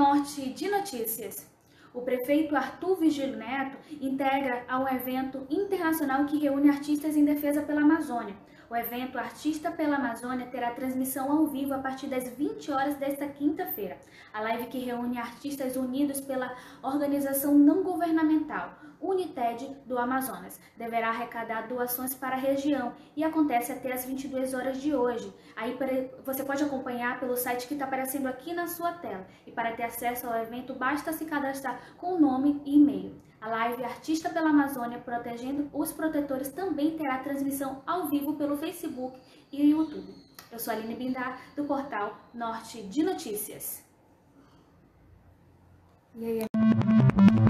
Norte de Notícias. O prefeito Arthur Vigílio Neto integra ao evento internacional que reúne artistas em defesa pela Amazônia. O evento Artista pela Amazônia terá transmissão ao vivo a partir das 20 horas desta quinta-feira. A live que reúne artistas unidos pela organização não governamental United do Amazonas deverá arrecadar doações para a região e acontece até as 22 horas de hoje. Aí você pode acompanhar pelo site que está aparecendo aqui na sua tela. E para ter acesso ao evento, basta se cadastrar com nome e e-mail. Artista pela Amazônia Protegendo os Protetores também terá transmissão ao vivo pelo Facebook e YouTube. Eu sou Aline Bindar, do portal Norte de Notícias. E aí?